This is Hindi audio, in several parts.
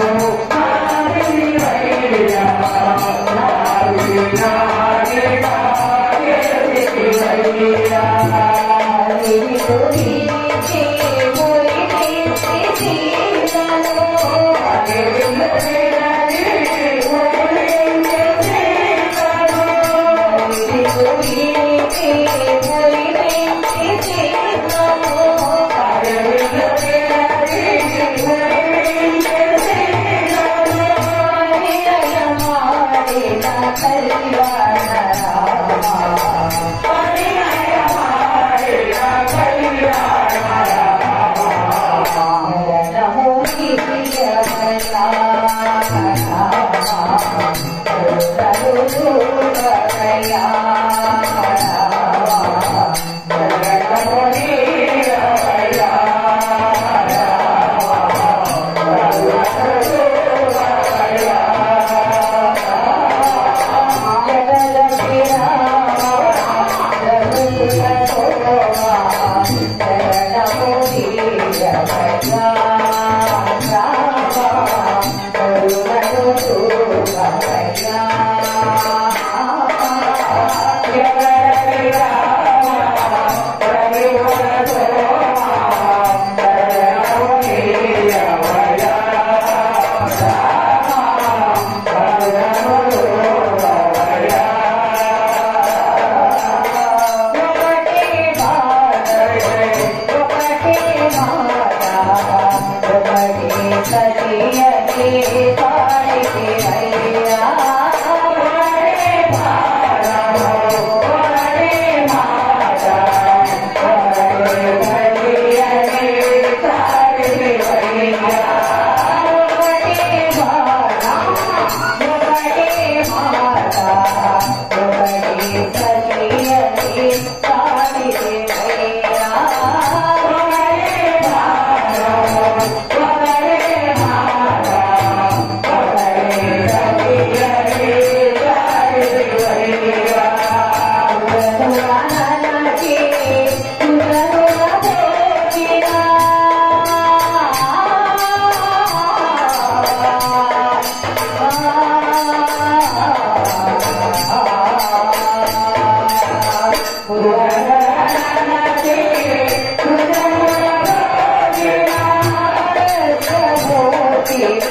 Thank you. la Yeah.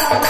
Thank